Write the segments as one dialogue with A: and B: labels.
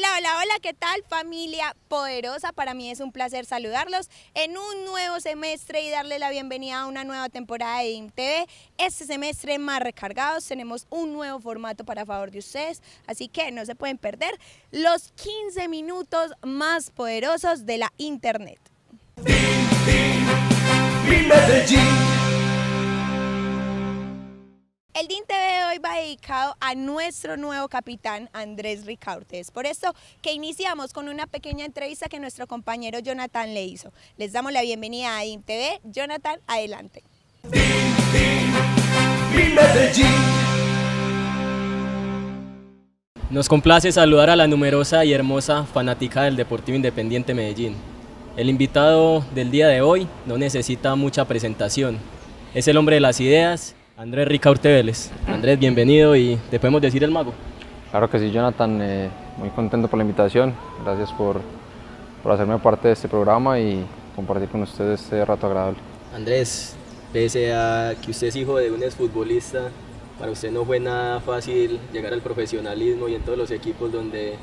A: Hola, hola, hola, ¿qué tal familia poderosa? Para mí es un placer saludarlos en un nuevo semestre y darle la bienvenida a una nueva temporada de IMTV. Este semestre más recargados, tenemos un nuevo formato para favor de ustedes, así que no se pueden perder los 15 minutos más poderosos de la internet. El DIN TV de hoy va dedicado a nuestro nuevo capitán Andrés Ricaurte. Es por esto que iniciamos con una pequeña entrevista que nuestro compañero Jonathan le hizo. Les damos la bienvenida a DIN TV. Jonathan, adelante.
B: Nos complace saludar a la numerosa y hermosa fanática del Deportivo Independiente Medellín. El invitado del día de hoy no necesita mucha presentación. Es el hombre de las ideas Andrés Ricaurte Vélez. Andrés, bienvenido y te podemos decir el mago.
C: Claro que sí, Jonathan, eh, muy contento por la invitación. Gracias por, por hacerme parte de este programa y compartir con ustedes este rato agradable.
B: Andrés, pese a que usted es hijo de un exfutbolista, para usted no fue nada fácil llegar al profesionalismo y en todos los equipos donde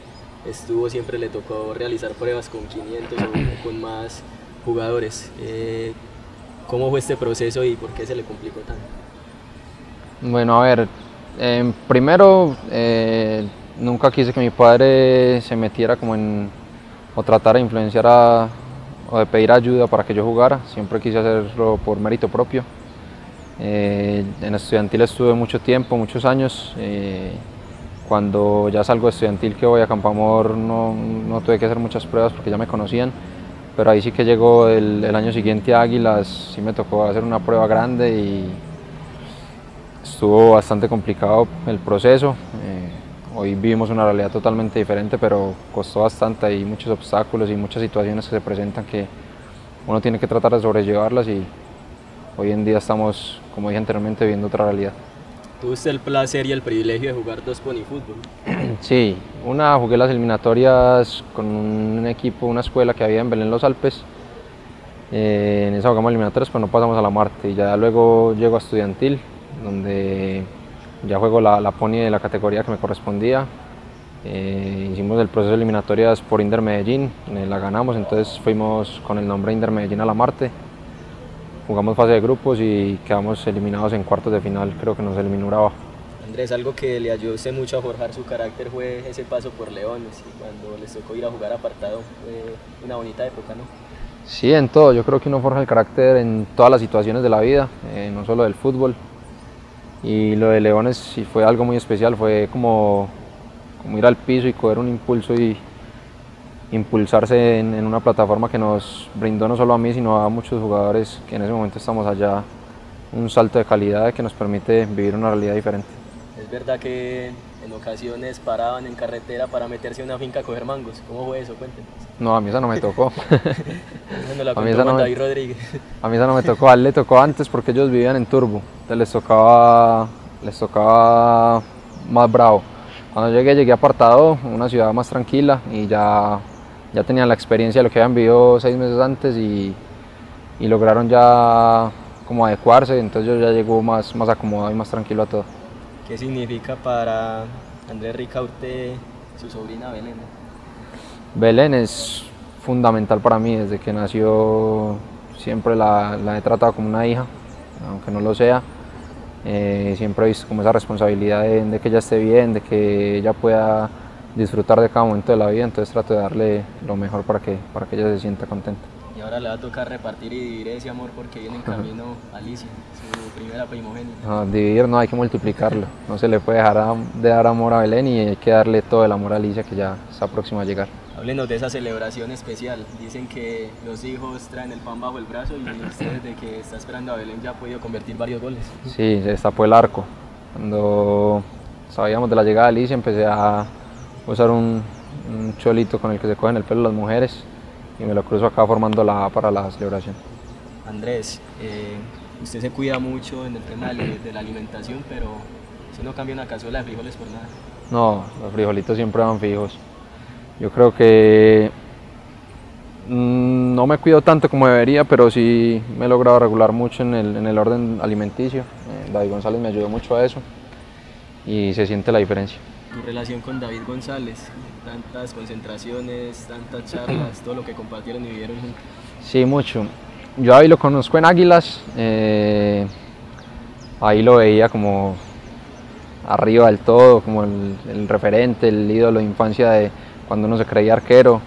B: estuvo siempre le tocó realizar pruebas con 500 o con más jugadores. Eh, ¿Cómo fue este proceso y por qué se le complicó tanto?
C: Bueno, a ver, eh, primero eh, nunca quise que mi padre se metiera como en o tratara de influenciar a, o de pedir ayuda para que yo jugara, siempre quise hacerlo por mérito propio. Eh, en estudiantil estuve mucho tiempo, muchos años. cuando ya salgo de estudiantil que voy a Campamor no, no, tuve que hacer muchas pruebas porque ya me conocían, pero ahí sí que llegó el, el año siguiente a Águilas, sí me tocó hacer una prueba grande y estuvo bastante complicado el proceso. Eh, hoy vivimos una realidad totalmente diferente, pero costó bastante. Hay muchos obstáculos y muchas situaciones que se presentan que uno tiene que tratar de sobrellevarlas y hoy en día estamos, como dije anteriormente, viviendo otra realidad.
B: ¿Tuviste el placer y el privilegio de jugar dos pony fútbol?
C: Sí, una jugué las eliminatorias con un equipo, una escuela que había en Belén Los Alpes. Eh, en esa jugamos eliminatorias, pero no pasamos a la Marte. Y ya luego llego a Estudiantil, donde ya juego la, la pony de la categoría que me correspondía. Eh, hicimos el proceso de eliminatorias por Inder Medellín, eh, la ganamos, entonces fuimos con el nombre Inder Medellín a la Marte. Jugamos fase de grupos y quedamos eliminados en cuartos de final, creo que nos eliminó Uraba.
B: Andrés, algo que le ayudó mucho a forjar su carácter fue ese paso por Leones y cuando les tocó ir a jugar apartado fue una bonita época, ¿no?
C: Sí, en todo, yo creo que uno forja el carácter en todas las situaciones de la vida, eh, no solo del fútbol, y lo de Leones sí fue algo muy especial, fue como, como ir al piso y coger un impulso y impulsarse en, una plataforma que nos brindó no solo a mí, sino a muchos jugadores que en ese momento estamos allá, un salto de calidad que nos permite vivir una realidad diferente.
B: Es verdad que en ocasiones paraban en carretera para meterse a una finca a coger mangos. ¿Cómo fue eso? Cuéntenos.
C: No, a mí esa no me tocó.
B: a, mí esa no me, Rodríguez.
C: a mí esa no me tocó, a él le tocó antes porque ellos vivían en Turbo, entonces les tocaba, les tocaba más bravo. Cuando llegué, llegué apartado, una ciudad más tranquila y ya, ya tenían la experiencia de lo que habían vivido seis meses antes y, y lograron ya como adecuarse, entonces yo ya llego más, más acomodado y más tranquilo a todo.
B: ¿Qué significa para Andrés Ricaurte su sobrina Belén?
C: Belén es fundamental para mí, desde que nació siempre la, he tratado como una hija, aunque no lo sea. Eh, siempre he visto como esa responsabilidad de, que ella esté bien, de que ella pueda disfrutar de cada momento de la vida, entonces trato de darle lo mejor para que, para que ella se sienta contenta
B: ahora le va a tocar repartir y dividir ese amor porque viene en camino Alicia, su primera primogénita.
C: No, dividir no, hay que multiplicarlo. No se le puede dejar de dar amor a Belén y hay que darle todo el amor a Alicia que ya está próxima a llegar.
B: Háblenos de esa celebración especial. Dicen que los hijos traen el pan bajo el brazo y usted desde que está esperando a Belén ya ha podido convertir varios goles.
C: Sí, se destapó el arco. Cuando sabíamos de la llegada de Alicia empecé a usar un, un cholito con el que se cogen el pelo las mujeres y me lo cruzo acá formando la A para la celebración.
B: Andrés, eh, usted se cuida mucho en el tema de la alimentación, pero si no cambia una cazuela de frijoles por nada.
C: No, los frijolitos siempre van fijos. Yo creo que mm, no me cuido tanto como debería, pero sí me he logrado regular mucho en el, en el orden alimenticio. Eh, David González me ayudó mucho a eso y se siente la diferencia.
B: Tu relación con David González, tantas concentraciones, tantas charlas, todo lo que compartieron y vivieron.
C: Sí, mucho. Yo ahí lo conozco en Águilas, eh, ahí lo veía como arriba del todo, como el, referente, el ídolo de infancia de cuando uno se creía arquero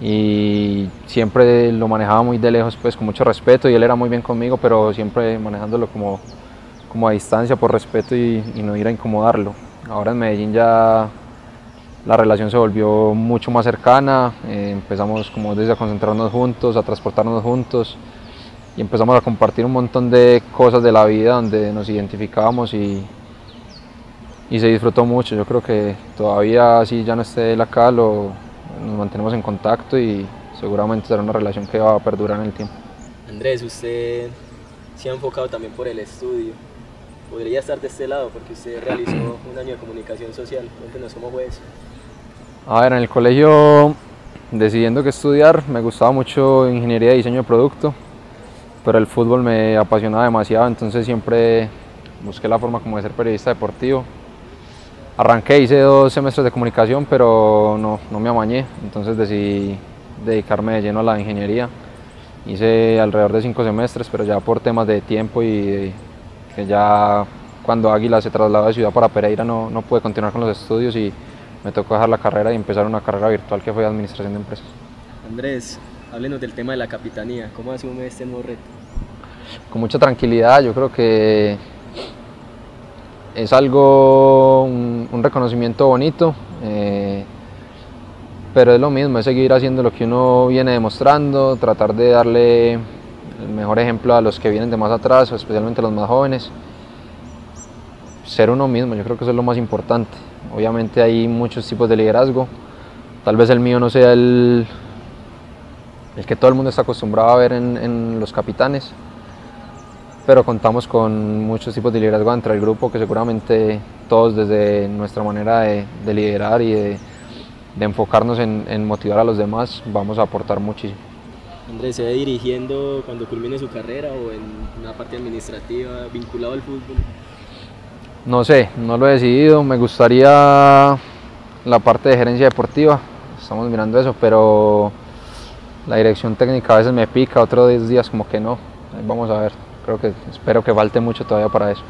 C: y siempre lo manejaba muy de lejos, pues con mucho respeto y él era muy bien conmigo, pero siempre manejándolo como, como a distancia por respeto y, y no ir a incomodarlo. Ahora en Medellín ya la relación se volvió mucho más cercana, eh, empezamos como desde a concentrarnos juntos, a transportarnos juntos y empezamos a compartir un montón de cosas de la vida donde nos identificábamos y, y se disfrutó mucho. Yo creo que todavía si ya no esté él acá, lo, nos mantenemos en contacto y seguramente será una relación que va a perdurar en el tiempo.
B: Andrés, usted se ha enfocado también por el estudio. Podría estar de este lado porque usted realizó un año de comunicación social. Cuéntenos cómo fue eso.
C: A ver, en el colegio, decidiendo qué estudiar, me gustaba mucho ingeniería de diseño de producto, pero el fútbol me apasionaba demasiado, entonces siempre busqué la forma como de ser periodista deportivo. Arranqué, hice dos semestres de comunicación, pero no, no me amañé, entonces decidí dedicarme de lleno a la ingeniería. Hice alrededor de cinco semestres, pero ya por temas de tiempo y de, que ya cuando Águila se trasladó de Ciudad para Pereira no, no pude continuar con los estudios y me tocó dejar la carrera y empezar una carrera virtual que fue Administración de Empresas.
B: Andrés, háblenos del tema de la capitanía. ¿Cómo asume este nuevo reto?
C: Con mucha tranquilidad, yo creo que es algo, un, un reconocimiento bonito, eh, pero es lo mismo, es seguir haciendo lo que uno viene demostrando, tratar de darle el mejor ejemplo a los que vienen de más atrás, especialmente a los más jóvenes. Ser uno mismo, yo creo que eso es lo más importante. Obviamente hay muchos tipos de liderazgo, tal vez el mío no sea el, el que todo el mundo está acostumbrado a ver en, los capitanes, pero contamos con muchos tipos de liderazgo entre el grupo que seguramente todos desde nuestra manera de, de liderar y de, enfocarnos en, en, motivar a los demás vamos a aportar muchísimo.
B: Andrés, ¿se ve dirigiendo cuando culmine su carrera o en una parte administrativa vinculado al fútbol?
C: No sé, no lo he decidido, me gustaría la parte de gerencia deportiva, estamos mirando eso, pero la dirección técnica a veces me pica, otros días como que no, vamos a ver creo que espero que falte mucho todavía para eso.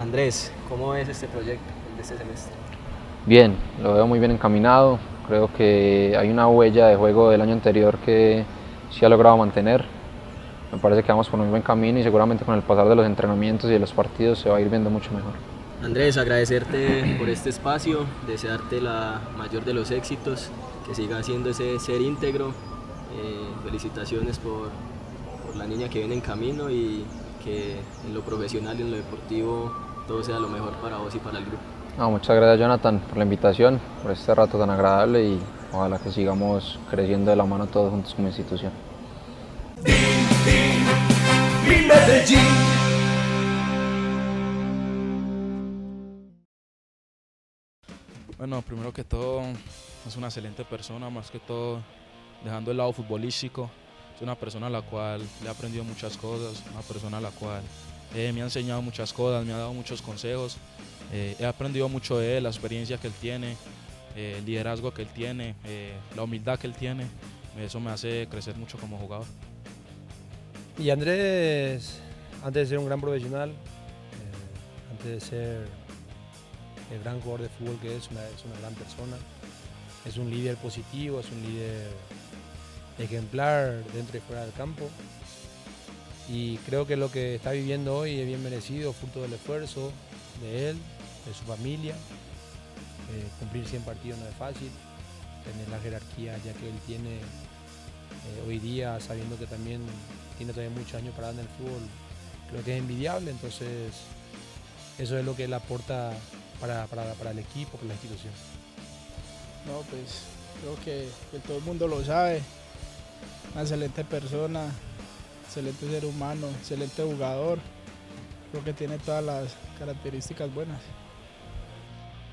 B: Andrés, ¿cómo es este proyecto de este semestre?
C: Bien, lo veo muy bien encaminado. Creo que hay una huella de juego del año anterior que sí ha logrado mantener. Me parece que vamos por un buen camino y seguramente con el pasar de los entrenamientos y de los partidos se va a ir viendo mucho mejor.
B: Andrés, agradecerte por este espacio, desearte la mayor de los éxitos, que siga haciendo ese ser íntegro. Eh, felicitaciones por, la niña que viene en camino y que en lo profesional y en lo deportivo todo sea lo mejor para vos y para el grupo.
C: No, muchas gracias Jonathan por la invitación, por este rato tan agradable y ojalá que sigamos creciendo de la mano todos juntos como institución.
D: Bueno, primero que todo es una excelente persona, más que todo dejando el lado futbolístico, es una persona a la cual le he aprendido muchas cosas, una persona a la cual eh, me ha enseñado muchas cosas, me ha dado muchos consejos. Eh, he aprendido mucho de él, la experiencia que él tiene, eh, el liderazgo que él tiene, la humildad que él tiene. Eso me hace crecer mucho como jugador.
E: Y Andrés, antes de ser un gran profesional, antes de ser el gran jugador de fútbol que es, es una gran persona, es un líder positivo, es un líder ejemplar dentro y fuera del campo. Y creo que lo que está viviendo hoy es bien merecido, fruto del esfuerzo de él, de su familia. Eh, cumplir 100 partidos no es fácil, tener la jerarquía ya que él tiene eh, hoy día, sabiendo que también tiene todavía muchos años para dar en el fútbol, creo que es envidiable, entonces eso es lo que él aporta para, para, para el equipo, para la institución.
F: No, pues creo que, que todo el mundo lo sabe, una excelente persona, excelente ser humano, excelente jugador. Creo que tiene todas las características buenas.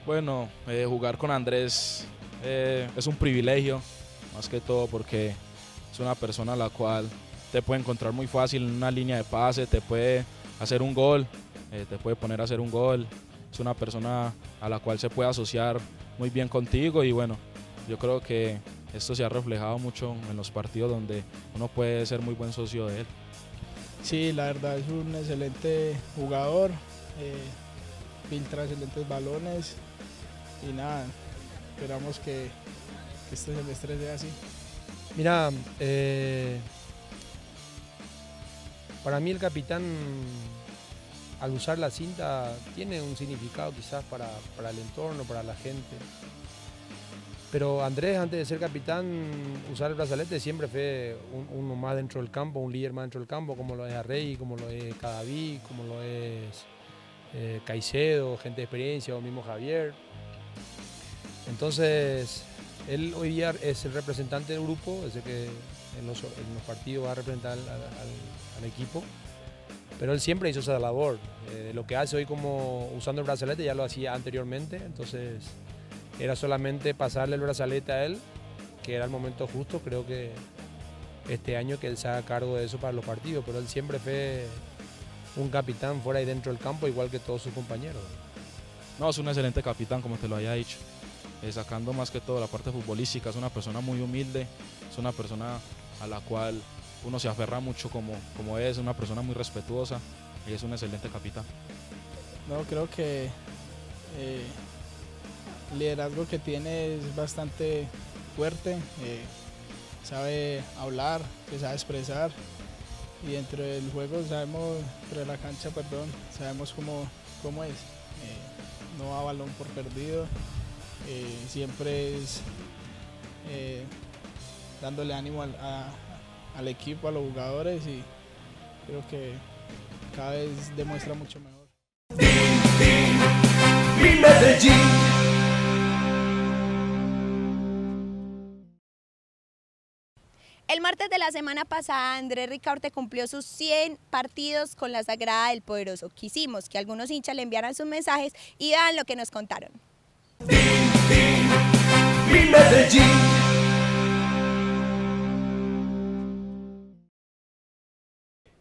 D: Bueno, eh, jugar con Andrés eh, es un privilegio, más que todo porque es una persona a la cual te puede encontrar muy fácil en una línea de pase, te puede hacer un gol, eh, te puede poner a hacer un gol. Es una persona a la cual se puede asociar muy bien contigo y bueno, yo creo que esto se ha reflejado mucho en los partidos donde uno puede ser muy buen socio de él.
F: Sí, la verdad es un excelente jugador, eh, filtra excelentes balones y nada, esperamos que, que este semestre sea así.
E: Mira, eh, para mí el capitán al usar la cinta tiene un significado quizás para, para el entorno, para la gente. Pero Andrés, antes de ser capitán, usar el brazalete siempre fue uno más dentro del campo, un líder más dentro del campo, como lo es Arrey, como lo es Cadaví, como lo es eh, Caicedo, gente de experiencia, o mismo Javier. Entonces, él hoy día es el representante del grupo, es el que en los, partidos va a representar al, equipo. Pero él siempre hizo esa labor. Eh, lo que hace hoy como usando el brazalete ya lo hacía anteriormente, entonces era solamente pasarle el brazalete a él, que era el momento justo, creo que este año que él se haga cargo de eso para los partidos, pero él siempre fue un capitán fuera y dentro del campo, igual que todos sus compañeros.
D: No, es un excelente capitán, como te lo había dicho. Eh, sacando más que todo la parte futbolística, es una persona muy humilde, es una persona a la cual uno se aferra mucho como, como es, una persona muy respetuosa y es un excelente capitán.
F: No, creo que eh, el liderazgo que tiene es bastante fuerte, eh, sabe hablar, sabe expresar y dentro del juego sabemos, dentro de la cancha, perdón, sabemos cómo, cómo es. no va balón por perdido, eh, siempre es eh, dándole ánimo al, equipo, a los jugadores y creo que cada vez demuestra mucho mejor.
A: El martes de la semana pasada, Andrés Ricaurte cumplió sus 100 partidos con la Sagrada del Poderoso. Quisimos que algunos hinchas le enviaran sus mensajes y dan lo que nos contaron.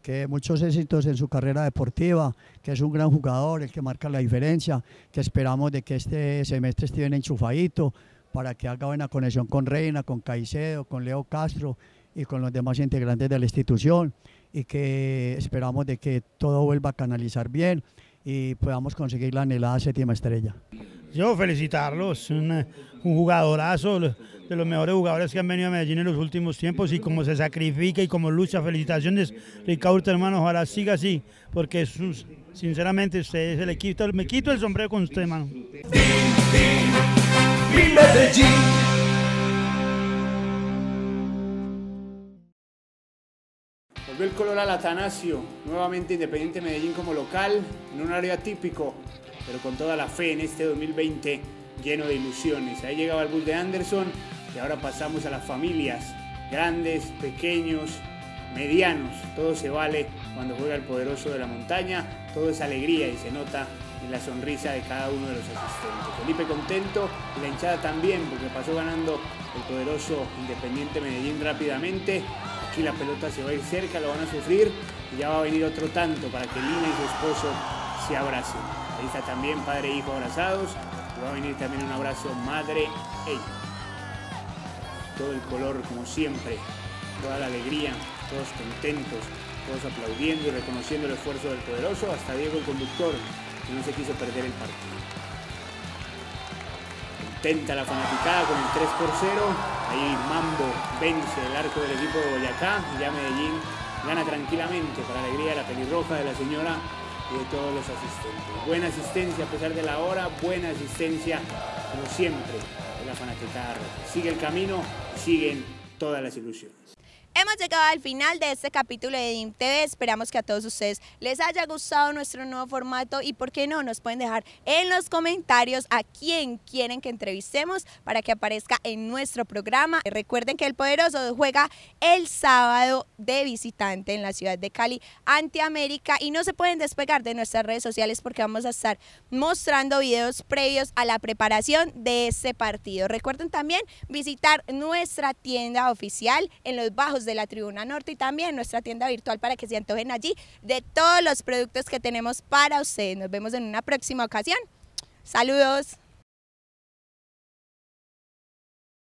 G: Que muchos éxitos en su carrera deportiva, que es un gran jugador, el que marca la diferencia, que esperamos de que este semestre esté bien enchufadito para que haga buena conexión con Reina, con Caicedo, con Leo Castro y con los demás integrantes de la institución y que esperamos de que todo vuelva a canalizar bien y podamos conseguir la anhelada séptima estrella.
H: Yo felicitarlos, un, jugadorazo, de los mejores jugadores que han venido a Medellín en los últimos tiempos y como se sacrifica y como lucha. Felicitaciones, Ricardo hermano, ojalá siga así, porque sinceramente usted es el equipo, me quito el sombrero con usted, hermano.
I: Volvió el color al Atanasio, nuevamente Independiente Medellín como local, en un área típico, pero con toda la fe en este 2020 lleno de ilusiones. Ahí llegaba el bus de Anderson y ahora pasamos a las familias, grandes, pequeños, medianos, todo se vale cuando juega el poderoso de la montaña, todo es alegría y se nota en la sonrisa de cada uno de los asistentes. Felipe contento y la hinchada también porque pasó ganando el poderoso Independiente Medellín rápidamente Aquí la pelota se va a ir cerca, lo van a sufrir y ya va a venir otro tanto para que Lina y su esposo se abracen. Ahí está también padre e hijo abrazados. Y va a venir también un abrazo madre e hijo. Todo el color como siempre, toda la alegría, todos contentos, todos aplaudiendo y reconociendo el esfuerzo del poderoso, hasta Diego el conductor, que no se quiso perder el partido. Contenta la fanaticada con el 3 por 0. Ahí Mambo vence el arco del equipo de Boyacá. Ya Medellín gana tranquilamente para alegría de la pelirroja de la señora de todos los asistentes. Buena asistencia a pesar de la hora, buena asistencia como siempre de la fanaticada Sigue el camino siguen todas las ilusiones.
A: Hemos llegado al final de este capítulo de DIM TV. Esperamos que a todos ustedes les haya gustado nuestro nuevo formato y por qué no, nos pueden dejar en los comentarios a quién quieren que entrevistemos para que aparezca en nuestro programa. Recuerden que el Poderoso juega el sábado de visitante en la ciudad de Cali ante América y no se pueden despegar de nuestras redes sociales porque vamos a estar mostrando videos previos a la preparación de este partido. Recuerden también visitar nuestra tienda oficial en los bajos de la Tribuna Norte y también nuestra tienda virtual para que se antojen allí de todos los productos que tenemos para ustedes. Nos vemos en una próxima ocasión. Saludos.